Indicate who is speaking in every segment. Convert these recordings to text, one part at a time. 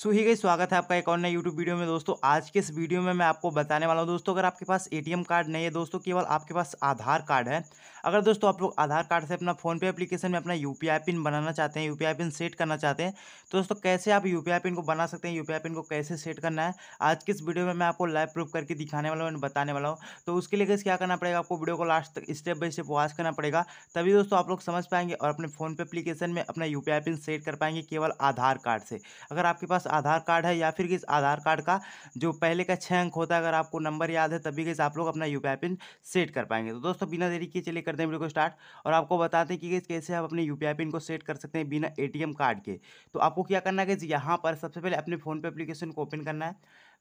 Speaker 1: सो ही गई स्वागत है आपका एक और नए यूट्यूब वीडियो में। दोस्तों, आज के इस वीडियो में मैं आपको बताने वाला हूँ, दोस्तों, अगर आपके पास एटीएम कार्ड नहीं है, दोस्तों, केवल आपके पास आधार कार्ड है अगर दोस्तों आप लोग आधार कार्ड से अपना फ़ोन पे एप्लीकेशन में अपना यूपीआई पिन बनाना चाहते हैं, यूपीआई पिन सेट करना चाहते हैं तो दोस्तों कैसे आप यूपीआई पिन को बना सकते हैं, यूपीआई पिन को कैसे सेट करना है, आज की इस वीडियो में मैं आपको लाइव प्रूफ करके दिखाने वाला हूँ बताने वाला हूँ। तो उसके लिए कैसे क्या करना पड़ेगा, आपको वीडियो को लास्ट तक स्टेप बाई स्टेप वॉच करना पड़ेगा, तभी दोस्तों आप लोग समझ पाएँगे और अपने फ़ोन पे एप्लीकेशन में अपना यूपीआई पिन सेट कर पाएँगे केवल आधार कार्ड से। अगर आपके पास आधार कार्ड है या फिर किस आधार कार्ड का जो पहले का छः अंक होता है, अगर आपको नंबर याद है, तभी किस आप लोग अपना यूपीआई पिन सेट कर पाएँगे। तो दोस्तों बिना देरी किए चलिए करते हैं वीडियो को स्टार्ट और आपको बताते हैं कि कैसे आप अपने यूपीआई पिन को सेट कर सकते हैं बिना एटीएम कार्ड के। तो आपको क्या करना है कि यहाँ पर सबसे पहले अपने फ़ोन पे एप्लीकेशन को ओपन करना है।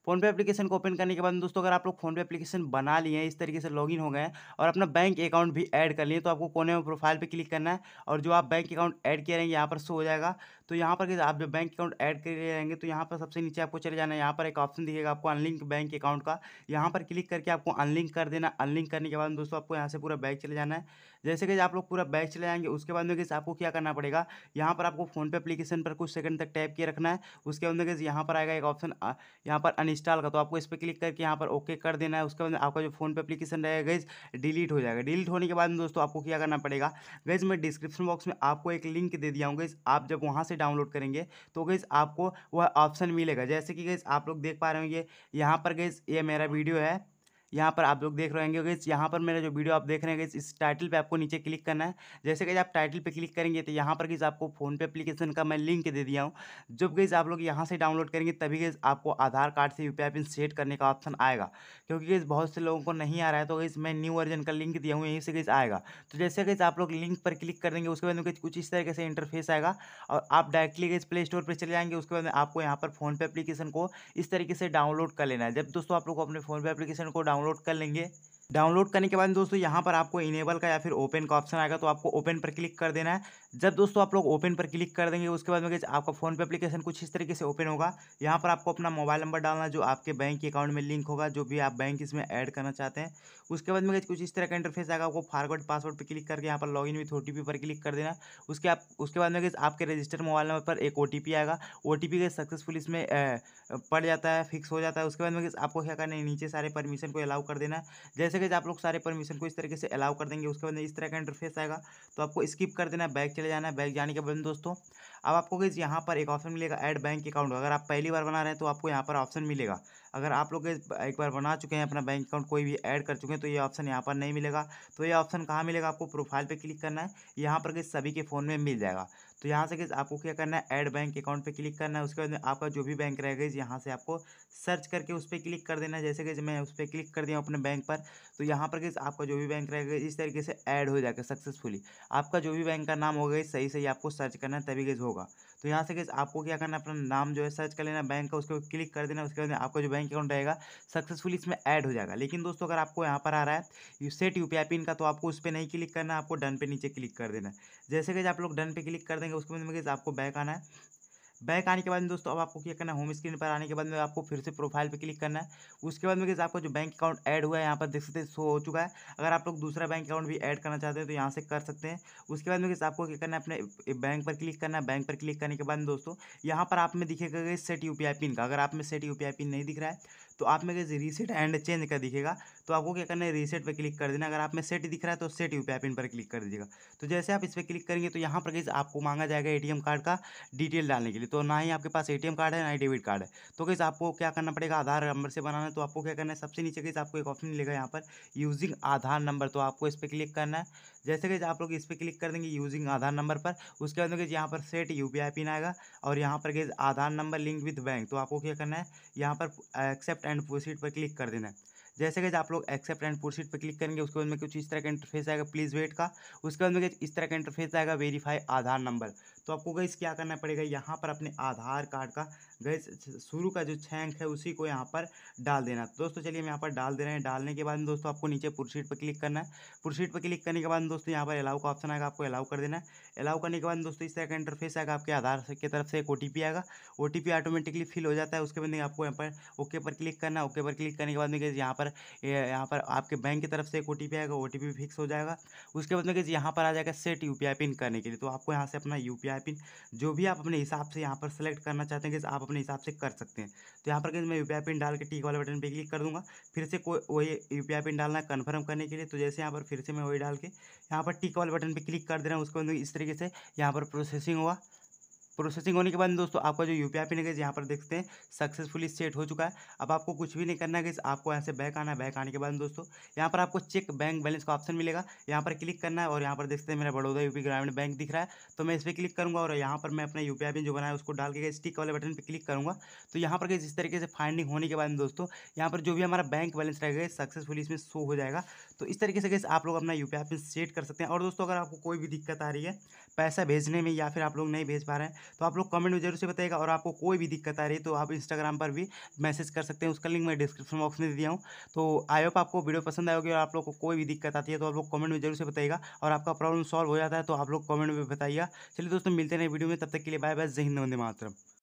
Speaker 1: फ़ोन पे एप्लीकेशन को ओपन करने के बाद, दोस्तों, अगर आप लोग फ़ोन पे एप्लीकेशन बना लिए हैं, इस तरीके से लॉगिन हो गए हैं और अपना बैंक अकाउंट भी ऐड कर लिए तो आपको कोने में प्रोफ़ाइल पे क्लिक करना है और जो आप बैंक अकाउंट ऐड किए रहेंगे, यहाँ पर शो हो जाएगा। तो यहाँ पर आप जब बैंक अकाउंट ऐड कर रहेंगे तो यहाँ पर सबसे नीचे आपको चले जाना है। यहाँ पर एक ऑप्शन दिखेगा आपको अनलिंक बैंक अकाउंट का। यहाँ पर क्लिक करके आपको अनलिंक कर देना अनलिंक करने के बाद दोस्तों, आपको यहाँ से पूरा बैग चले जाना है। जैसे कि आप लोग पूरा बैग चले जाएँगे, उसके बाद में आपको क्या करना पड़ेगा, यहाँ पर आपको फ़ोन पे एप्लीकेशन पर कुछ सेकंड तक टैप किए रखना है। उसके बाद में यहाँ पर आएगा एक ऑप्शन, यहाँ पर अनइंस्टॉल का तो आपको इस पर क्लिक करके यहाँ पर ओके कर देना है। उसके बाद आपका जो फ़ोन पे एप्लीकेशन रहेगा गैज डिलीट हो जाएगा। डिलीट होने के बाद दोस्तों आपको क्या करना पड़ेगा? गैज मैं डिस्क्रिप्शन बॉक्स में आपको एक लिंक दे दिया हूँ गैस आप जब वहाँ से डाउनलोड करेंगे तो गैस आपको वह ऑप्शन मिलेगा। जैसे कि गैस आप लोग देख पा रहे होंगे, यहाँ पर गैस ये मेरा वीडियो है। यहाँ पर आप लोग देख रहे होंगे यहाँ पर मेरा जो वीडियो आप देख रहे हैं इस टाइटल पे आपको नीचे क्लिक करना है। जैसे कि आप टाइटल पे क्लिक करेंगे तो यहाँ पर गई आपको फ़ोन पे एप्लीकेशन का मैं लिंक दे दिया हूँ। जब गई आप लोग यहाँ से डाउनलोड करेंगे, तभी गई आपको आधार कार्ड से यूपीआई पिन सेट करने का ऑप्शन आएगा। क्योंकि गई बहुत से लोगों को नहीं आ रहा है तो गई मैं न्यू वर्जन का लिंक दिया हूँ, यहीं से गई आएगा। तो जैसे गई आप लोग लिंक पर क्लिक कर देंगे, उसके बाद कुछ इस तरीके से इंटरफेस आएगा और आप डायरेक्टली गई प्ले स्टोर पर चले जाएँगे, उसके बाद आपको यहाँ पर फ़ोन पे एप्लीकेशन को इस तरीके से डाउनलोड कर लेना है। जब दोस्तों, आप लोग अपने फ़ोन पे एप्लीकेशन को डाउनलोड कर लेंगे। डाउनलोड करने के बाद दोस्तों यहाँ पर आपको इनेबल का या फिर ओपन का ऑप्शन आएगा तो आपको ओपन पर क्लिक कर देना है। जब दोस्तों आप लोग ओपन पर क्लिक कर देंगे, उसके बाद में आपका फ़ोन पे एप्लीकेशन कुछ इस तरीके से ओपन होगा। यहाँ पर आपको अपना मोबाइल नंबर डालना जो आपके बैंक अकाउंट में लिंक होगा, जो भी आप बैंक इसमें ऐड करना चाहते हैं। उसके बाद में कुछ इस तरह का इंटरफेस आएगा, आपको फॉरवर्ड पासवर्ड पर क्लिक करके यहाँ पर लॉग इन विथ ओ पर क्लिक कर देना। उसके आप, उसके बाद में आपके रजिस्टर मोबाइल नंबर पर एक ओटीपी आएगा। ओ टी सक्सेसफुल इसमें पड़ जाता है फिक्स हो जाता है। उसके बाद में आपको क्या करना है, नीचे सारे परमिशन को अलाउ कर देना है। जैसे कि आप लोग सारे परमिशन को इस तरीके से अलाउ कर देंगे, उसके बाद इस तरह का इंटरफेस आएगा तो आपको स्किप कर देना है बैग चले जाना है बैग जाने के बाद दोस्तों, अब आपको गई यहाँ पर एक ऑप्शन मिलेगा ऐड बैंक अकाउंट अगर आप पहली बार बना रहे हैं तो आपको यहाँ पर ऑप्शन मिलेगा। अगर आप लोग एक बार बना चुके हैं, अपना बैंक अकाउंट कोई भी ऐड कर चुके हैं तो ये ऑप्शन यहाँ पर नहीं मिलेगा। तो ये ऑप्शन कहाँ मिलेगा? आपको प्रोफ़ाइल पे क्लिक करना है। यहाँ पर सभी के फ़ोन में मिल जाएगा। तो यहाँ से आपको क्या करना है? ऐड बैंक अकाउंट पे क्लिक करना है। उसके बाद में आपका जो भी बैंक रहेगा यहाँ से आपको सर्च करके उस पर क्लिक कर देना है। जैसे कि मैं उस पर क्लिक कर दिया अपने बैंक पर तो यहाँ पर आपका जो भी बैंक रहेगा इस तरीके से ऐड हो जाएगा सक्सेसफुली आपका जो भी बैंक का नाम होगा सही सही आपको सर्च करना है, तभी गेज होगा। तो यहाँ से गेज आपको क्या करना है? अपना नाम जो है सर्च कर लेना बैंक का उसके क्लिक कर देना, उसके बाद आपका जो बैंक अकाउंट रहेगा सक्सेसफुली इसमें ऐड हो जाएगा। लेकिन दोस्तों, अगर आपको यहाँ पर आ रहा है सेट यूपीआई पिन का तो आपको उस पर नहीं क्लिक करना आपको डन पे नीचे क्लिक कर देना जैसे कि आप लोग डन पे क्लिक कर देंगे उसके बाद में आपको बैक आना है। बैक आने के बाद में दोस्तों, अब आपको क्या करना है होम स्क्रीन पर आने के बाद में आपको फिर से प्रोफ़ाइल पे क्लिक करना है। उसके बाद में आपका जो बैंक अकाउंट ऐड हुआ है, यहाँ पर देख सकते हैं शो हो चुका है। अगर आप लोग दूसरा बैंक अकाउंट भी ऐड करना चाहते हैं तो यहाँ से कर सकते हैं। उसके बाद में आपको क्या करना है, अपने बैंक पर क्लिक करना है। बैंक पर क्लिक करने के बाद दोस्तों, यहाँ पर आप में दिखेगा सेट यू पिन का। अगर आप में सेट यू पिन नहीं दिख रहा है तो आप में कैसे रीसेट एंड चेंज का दिखेगा तो आपको क्या करना है रीसेट पर क्लिक कर देना। अगर आप में सेट दिख रहा है तो सेट यू पिन पर क्लिक कर दीजिएगा। तो जैसे आप इस पर क्लिक करेंगे तो यहाँ पर कैसे आपको मांगा जाएगा एटीएम कार्ड का डिटेल डालने के लिए। तो ना ही आपके पास एटीएम कार्ड है, ना ही डेबिट कार्ड है। तो कैसे आपको क्या करना पड़ेगा, आधार नंबर से बनाना है। तो आपको क्या करना है, सबसे नीचे कैसे आपको एक ऑप्शन मिलेगा यहाँ पर यूजिंग आधार नंबर तो आपको इस पर क्लिक करना है। जैसे कि आप लोग इस पर क्लिक कर देंगे यूजिंग आधार नंबर पर, उसके बाद कैसे यहाँ पर सेट यूपीआई पिन आएगा। और यहाँ पर गए Aadhaar number link with bank तो आपको क्या करना है, यहाँ पर एक्सेप्ट एंड प्रोसीड पर क्लिक कर देना है। जैसे कि आप लोग एक्सेप्ट एंड प्रोसीड पर क्लिक करेंगे, उसके बाद में कुछ इस तरह का इंटरफेस आएगा प्लीज़ वेट का। उसके बाद में इस तरह का इंटरफेस आएगा वेरीफाई आधार नंबर तो आपको गई क्या करना पड़ेगा? यहाँ पर अपने आधार कार्ड का गई शुरू का जो छः है, उसी को यहाँ पर डाल देना। दोस्तों चलिए हम यहाँ पर डाल दे रहे हैं। डालने के बाद दोस्तों आपको नीचे प्रोसीड पर क्लिक करना है। प्रोसीड पर क्लिक करने के बाद दोस्तों यहाँ पर अलाउ का ऑप्शन आएगा, आपको अलाउ कर देना है। अलाउ करने के बाद दोस्तों इस तरह का इंटरफेस आएगा, आपके आधार की तरफ़ से एक ओ आएगा। ओटीपी ऑटोमेटिकली फिल हो जाता है। उसके बाद आपको यहाँ पर ओके पर क्लिक करना ओके पर क्लिक करने के बाद यहाँ पर यहाँ पर आपके बैंक की तरफ़ से एक ओटीपी आएगा ओ फिक्स हो जाएगा। उसके बाद में यहाँ पर आ जाएगा सेट यूपीआई पिन करने के लिए। तो आपको यहाँ से अपना यूपीआई पिन जो भी आप अपने हिसाब से यहाँ पर सेलेक्ट करना चाहते हैं, कि आप अपने हिसाब से कर सकते हैं। तो यहाँ पर मैं यूपीआई पिन डाल के टीक वाले बटन पर क्लिक कर दूँगा। फिर से कोई वही यू पिन डालना कन्फर्म करने के लिए। तो जैसे यहाँ पर फिर से मैं वही डाल के यहाँ पर टिक वाले बटन पर क्लिक कर दे रहा हूँ। उसके बाद इस तरीके से यहाँ पर प्रोसेसिंग हुआ। प्रोसेसिंग होने के बाद दोस्तों, आपका जो यू पी आई पिन है यहाँ पर देखते हैं सक्सेसफुली सेट हो चुका है। अब आपको कुछ भी नहीं करना है आपको यहाँ से बैक आना है। बैक आने के बाद दोस्तों, यहाँ पर आपको चेक बैंक बैलेंस का ऑप्शन मिलेगा। यहाँ पर क्लिक करना है और यहाँ पर देखते हैं मेरा बड़ौदा यूपी ग्रामीण बैंक दिख रहा है। तो मैं इस पर क्लिक करूँगा और यहाँ पर मैं अपना यूपीआई पिन जो बनाया उसको डाल के स्टिक वाले बटन पर क्लिक करूँगा। तो यहाँ पर जिस तरीके से फाइंडिंग होने के बाद दोस्तों, यहाँ पर जो भी हमारा बैंक बैलेंस रहेगा सक्सेसफुली इसमें शो हो जाएगा। तो इस तरीके से आप लोग अपना यूपीआई पिन सेट कर सकते हैं। और दोस्तों, अगर आपको कोई भी दिक्कत आ रही है, पैसा भेजने में या फिर आप लोग नहीं भेज पा रहे हैं तो आप लोग कमेंट में ज़रूर से बताएगा और आपको कोई भी दिक्कत आ रही है तो आप इंस्टाग्राम पर भी मैसेज कर सकते हैं। उसका लिंक मैं डिस्क्रिप्शन बॉक्स में दे दिया हूँ। तो आई होप आपको वीडियो पसंद आएगी और आप लोग को कोई भी दिक्कत आती है तो आप लोग कमेंट में ज़रूर से बताएगा और आपका प्रॉब्लम सॉल्व हो जाता है तो आप लोग कमेंट में बताइएगा। चलिए दोस्तों, मिलते हैं वीडियो में, तब तक के लिए बाय बाय जय हिंद, वंदे मातरम।